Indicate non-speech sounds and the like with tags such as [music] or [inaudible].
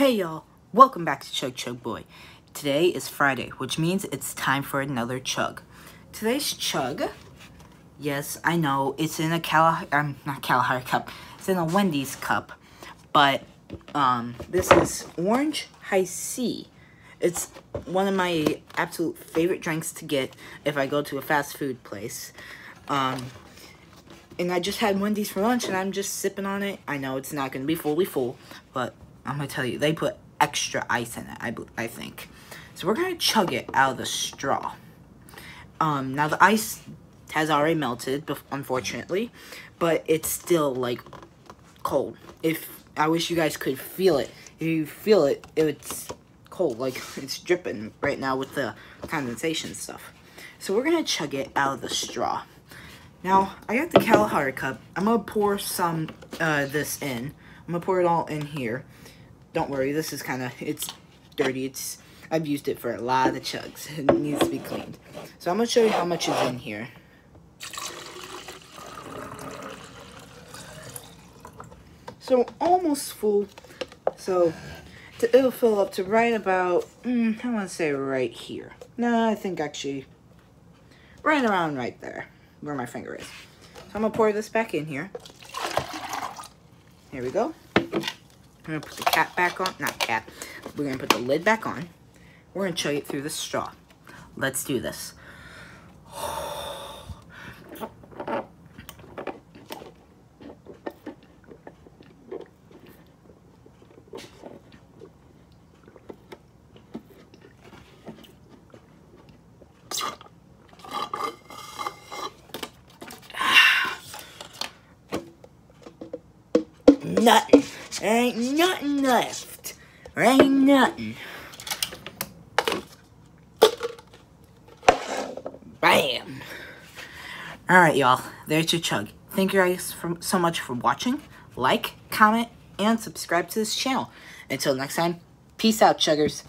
Hey y'all, welcome back to Chug Chug Boy. Today is Friday, which means it's time for another chug. Today's chug, yes, I know, it's in a Kalahari, um, not Kalahari cup, it's in a Wendy's cup, but, um, this is Orange Hi-C. It's one of my absolute favorite drinks to get if I go to a fast food place. Um, and I just had Wendy's for lunch, and I'm just sipping on it. I know it's not going to be fully full, but I'm to tell you, they put extra ice in it, I, I think. So we're to chug it out of the straw. Um, now, the ice has already melted, unfortunately, but it's still, like, cold. If I wish you guys could feel it. If you feel it, it's cold. Like, [laughs] it's dripping right now with the condensation stuff. So we're to chug it out of the straw. Now, I got the Kalahari cup. I'm to pour some uh, this in. I'm to pour it all in here. Don't worry, this is kind of, it's dirty. It's I've used it for a lot of chugs. It needs to be cleaned. So I'm going to show you how much is in here. So almost full. So to, it'll fill up to right about, mm, I want to say right here. No, I think actually right around right there where my finger is. So I'm going to pour this back in here. Here we go. I'm going to put the cap back on. Not cap. We're going to put the lid back on. We're going to chug it through the straw. Let's do this. [sighs] nothing. There ain't nothing left. There ain't nothing. Bam. Alright, y'all. There's your chug. Thank you guys for, so much for watching. Like, comment, and subscribe to this channel. Until next time, peace out, chuggers.